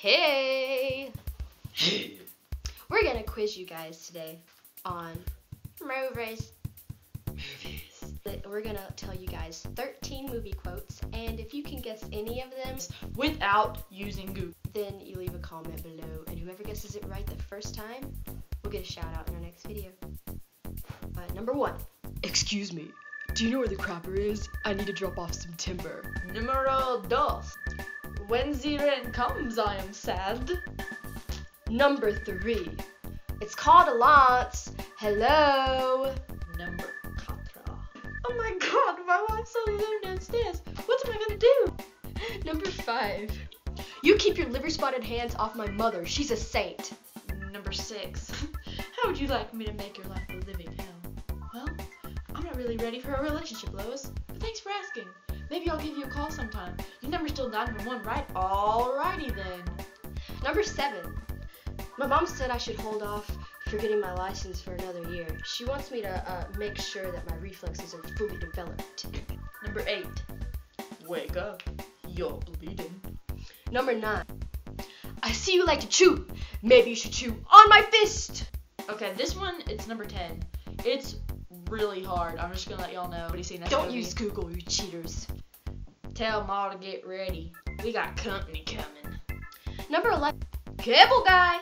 Hey! We're gonna quiz you guys today on movies. Movies. We're gonna tell you guys 13 movie quotes, and if you can guess any of them, Without using Google. then you leave a comment below, and whoever guesses it right the first time will get a shout out in our next video. But number one. Excuse me. Do you know where the crapper is? I need to drop off some timber. Numero dos. When rain comes, I am sad. Number three. It's called a lance. Hello. Number quatre. Oh my god, my wife's so alone downstairs. What am I gonna do? Number five. You keep your liver spotted hands off my mother. She's a saint. Number six. How would you like me to make your life a living hell? Well, I'm not really ready for a relationship, Lois. But thanks for asking. Maybe I'll give you a call sometime. Your number's still 911, right? Alrighty then. Number seven. My mom said I should hold off for getting my license for another year. She wants me to uh, make sure that my reflexes are fully developed. Number eight. Wake up. You're bleeding. Number nine. I see you like to chew. Maybe you should chew on my fist. Okay, this one, it's number 10. It's really hard. I'm just gonna let y'all know. What do you see next Don't use Google, you cheaters. Tell Ma to get ready. We got company coming. Number 11. Cable guy.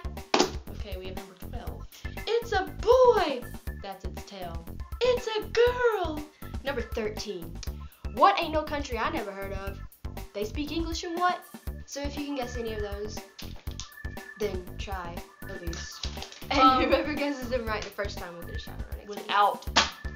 Okay, we have number 12. It's a boy! That's its tail. It's a girl! Number 13. What ain't no country I never heard of? They speak English and what? So if you can guess any of those, then try at least. And Um, whoever guesses them right the first time will get a shout out our next video. Without